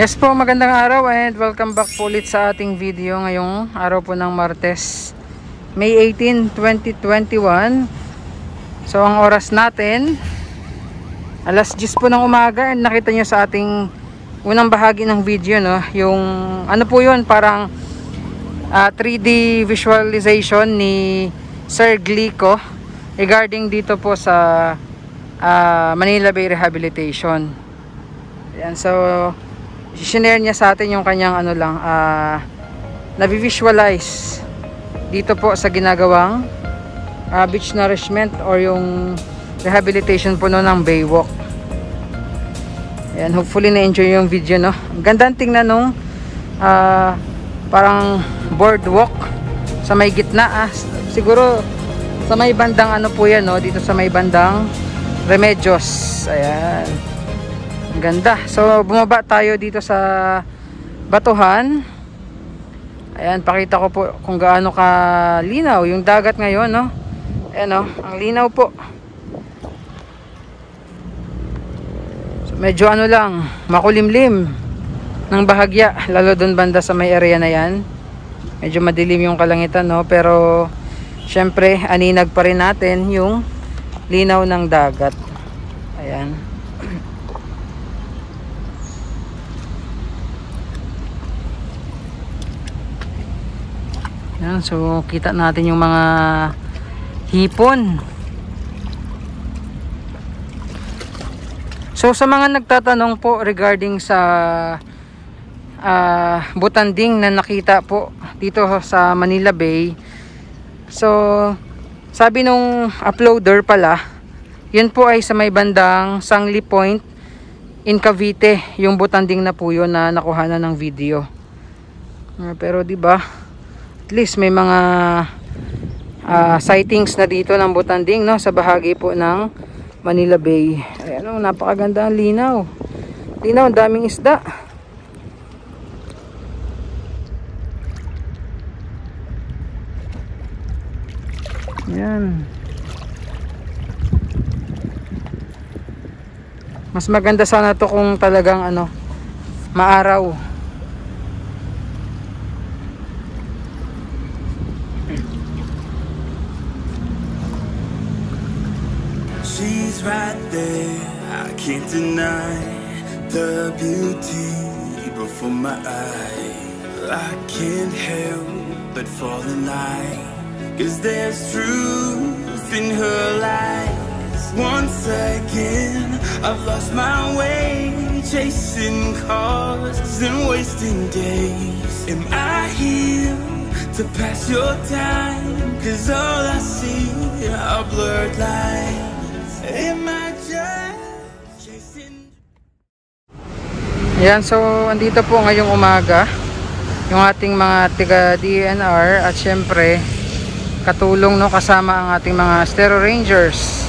Yes po, magandang araw and welcome back po ulit sa ating video ngayong araw po ng Martes, May 18, 2021. So ang oras natin, alas 10 po ng umaga and nakita nyo sa ating unang bahagi ng video, no, yung ano po yun, parang uh, 3D visualization ni Sir Glico regarding dito po sa uh, Manila Bay Rehabilitation. Yan, so sinare niya sa atin yung kanyang ano lang uh, navi-visualize dito po sa ginagawang uh, beach nourishment or yung rehabilitation po no ng Baywalk. Ayan, hopefully na-enjoy yung video no? Gandang tingnan nung uh, parang boardwalk sa may gitna ah. siguro sa may bandang ano po yan no? Dito sa may bandang Remedios. Ayan ganda. So bumaba tayo dito sa batuhan. Ayan pakita ko po kung gaano ka linaw yung dagat ngayon no? Ayan no? Ang linaw po. So, medyo ano lang makulimlim ng bahagya lalo doon banda sa may area na yan. Medyo madilim yung kalangitan no? Pero syempre aninag pa rin natin yung linaw ng dagat. Ayan Yan, so kita natin yung mga hipon. So sa mga nagtatanong po regarding sa uh, butanding na nakita po dito sa Manila Bay. So sabi nung uploader pala, yun po ay sa may bandang Sangli Point in Cavite, yung butanding na po yun na nakuha na ng video. Uh, pero 'di ba? At least may mga uh, sightings na dito ng Butanding no sa bahagi po ng Manila Bay. Ayan o napakaganda ang linaw. Linaw daming isda. Yan mas maganda sana to kung talagang ano maaraw She's right there, I can't deny the beauty before my eyes. I can't help but fall in line, cause there's truth in her lies. Once again, I've lost my way, chasing cars and wasting days. Am I here to pass your time? Cause all I see are blurred lines. Yan, so andito po ngayong umaga yung ating mga tiga DNR at syempre katulong no kasama ang ating mga Stero Rangers.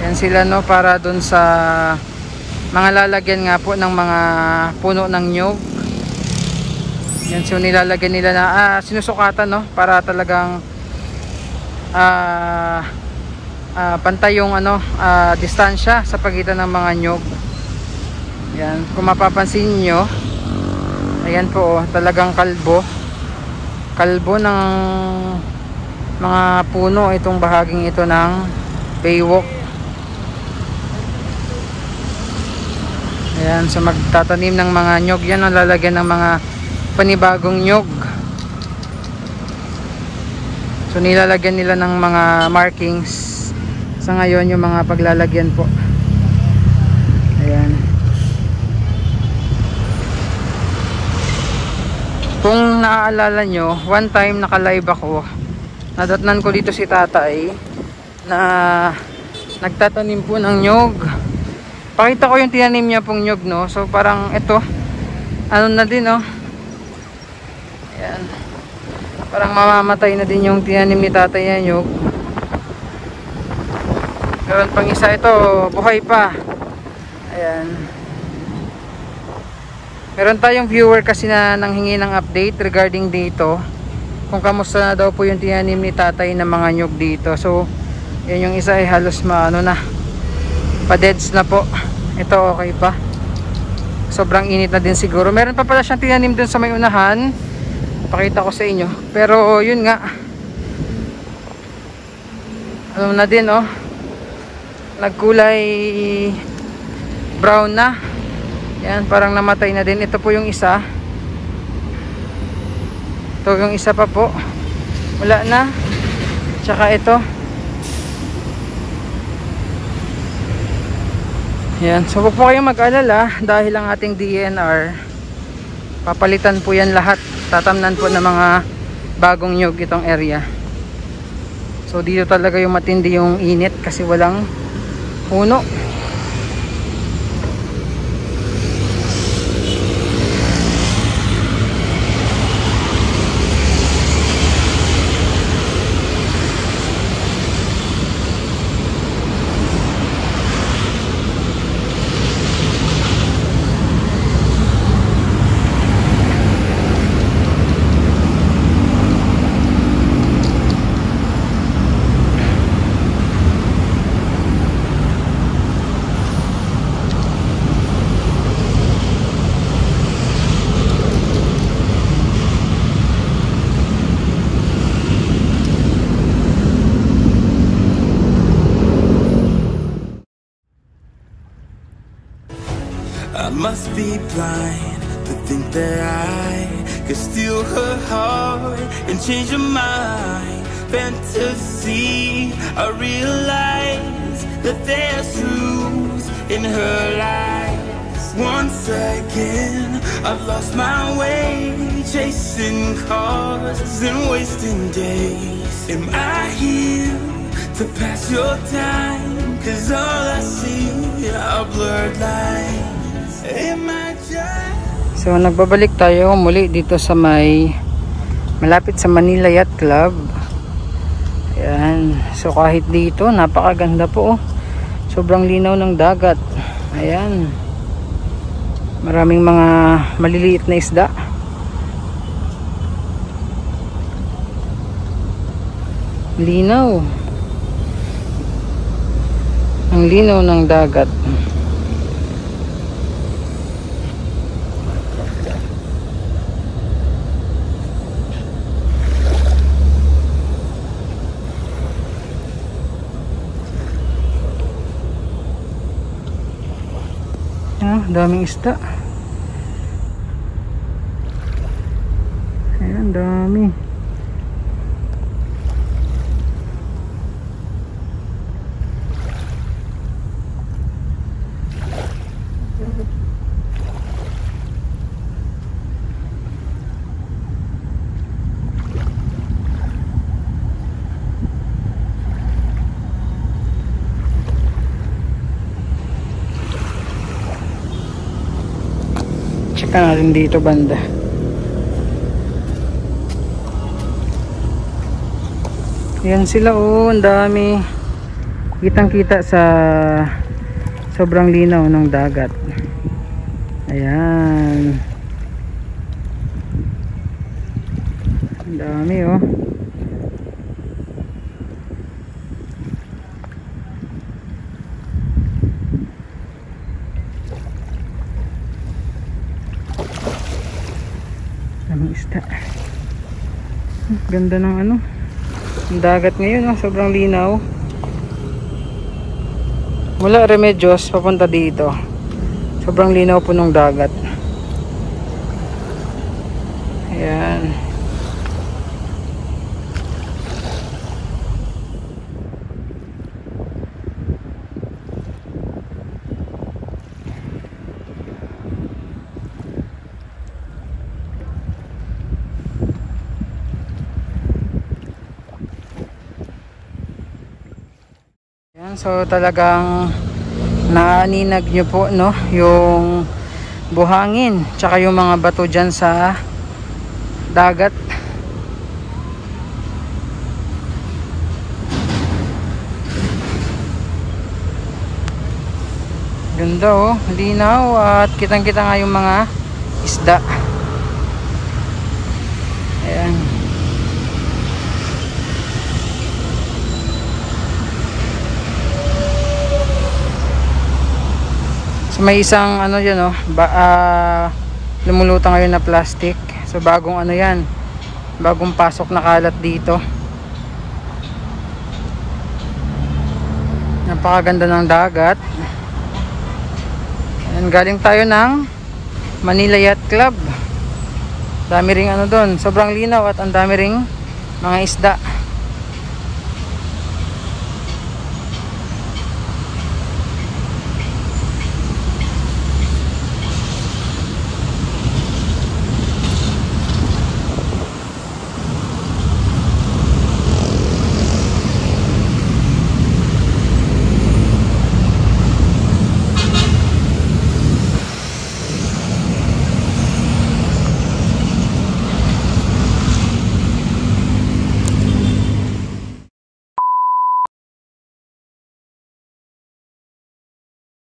Yan sila no para doon sa mga lalagyan nga po ng mga puno ng nyog. Yan so nilalagyan nila na ah, sinusukatan no para talagang ah uh, pantay yung ano, uh, distansya sa pagitan ng mga nyog. Yan, kung mapapansin niyo, ayan po, oh, talagang kalbo. Kalbo ng mga puno itong bahaging ito ng baywalk. Ayan, so magtatanim ng mga nyog yan ang lalagyan ng mga panibagong nyog. So nilalagyan nila ng mga markings sa ngayon yung mga paglalagyan po. Ayan. Kung naaalala nyo one time naka live ako. Nadatnan ko dito si tatay na nagtatanim po ng nyog. Pakita ko yung tinanim niya pong nyog no? So parang ito ano na din no ayan. Parang mamamatay na din yung tinanim ni tatay na nyog meron pang isa ito buhay pa ayan meron tayong viewer kasi na nanghingi ng update regarding dito kung kamusta na daw po yung tinanim ni tatay ng mga nyug dito so yan yung isa ay halos maano na pa deads na po ito okay pa sobrang init na din siguro. Meron pa pala siyang tinanim dun sa may unahan. Pakita ko sa inyo. Pero yun nga. Ano na din oh. Nagkulay brown na. Yan, parang namatay na din. Ito po yung isa. Ito yung isa pa po. Wala na. Tsaka ito. Yan. So, huwag po kayong mag-alala dahil ang ating DNR papalitan po yan lahat. Tatamnan po ng mga bagong nyug itong area. So, dito talaga yung matindi yung init kasi walang puno. Must be blind to think that I could steal her heart and change her mind. Fantasy, I realize that there's truth in her lies. Once again, I've lost my way, chasing cars and wasting days. Am I here to pass your time? Cause all I see are blurred lines. So nagbabalik tayo muli dito sa may malapit sa Manila Yacht Club. Ayan. So kahit dito napakaganda po. oh. Sobrang linaw ng dagat. Ayan. Maraming mga maliliit na isda. Linaw. Ang linaw ng dagat. Ah, daming isda. Ayan, dami. Tsaka natin dito banda. Yan sila oh, ang dami. Kitang kita sa sobrang linaw ng dagat. Ayan. Ang dami oh. Daming isda. Ganda ng ano. Ang dagat ngayon, oh, sobrang linaw. Mula Remedios, papunta dito. Sobrang linaw po ng dagat. Ayan. Yan, so talagang naaninag nyo po no, yung buhangin, tsaka yung mga bato dyan sa dagat. Ganda oh, linaw at kitang kita nga yung mga isda. Ayan. So may isang ano yan oh, ba, ah, lumulutang ngayon na plastic. So bagong ano yan, bagong pasok na kalat dito. Napakaganda ng dagat. Ayan, galing tayo ng Manila Yacht Club. Dami ring ano doon, sobrang linaw at ang dami ring mga isda.